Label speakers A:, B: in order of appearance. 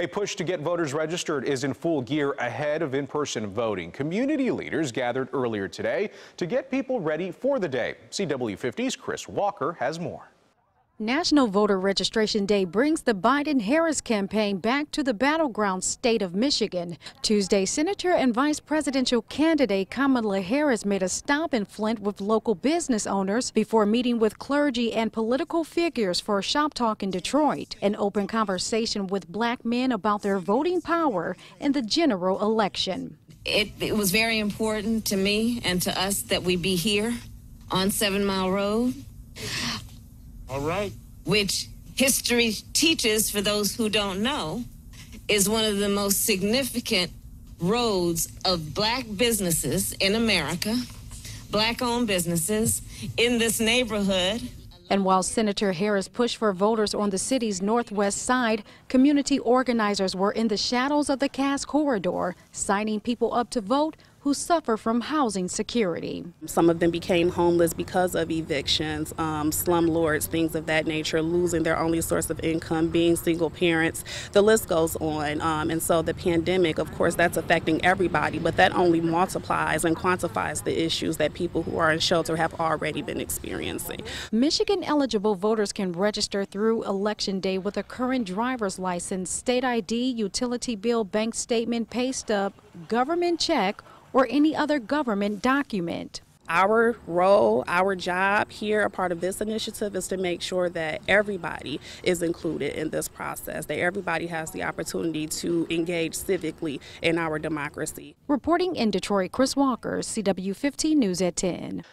A: A push to get voters registered is in full gear ahead of in-person voting. Community leaders gathered earlier today to get people ready for the day. CW50's Chris Walker has more.
B: National Voter Registration Day brings the Biden Harris campaign back to the battleground state of Michigan. Tuesday, Senator and Vice Presidential candidate Kamala Harris made a stop in Flint with local business owners before meeting with clergy and political figures for a shop talk in Detroit. An open conversation with black men about their voting power in the general election.
C: It, it was very important to me and to us that we be here on Seven Mile Road
D: all right.
C: Which history teaches, for those who don't know, is one of the most significant roads of black businesses in America, black owned businesses in this neighborhood.
B: And while Senator Harris pushed for voters on the city's northwest side, community organizers were in the shadows of the Cass corridor, signing people up to vote who suffer from housing security.
E: Some of them became homeless because of evictions, um, slumlords, things of that nature, losing their only source of income, being single parents. The list goes on. Um, and so the pandemic, of course, that's affecting everybody, but that only multiplies and quantifies the issues that people who are in shelter have already been experiencing.
B: Michigan eligible voters can register through Election Day with a current driver's license, state ID, utility bill, bank statement, pay stub, government check, or any other government document.
E: Our role, our job here, a part of this initiative, is to make sure that everybody is included in this process, that everybody has the opportunity to engage civically in our democracy.
B: Reporting in Detroit, Chris Walker, CW 50 News at 10.